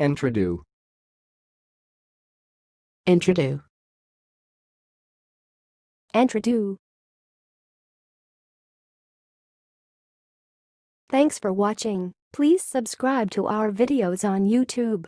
Introdu. Introdu. Introdu. Thanks for watching. Please subscribe to our videos on YouTube.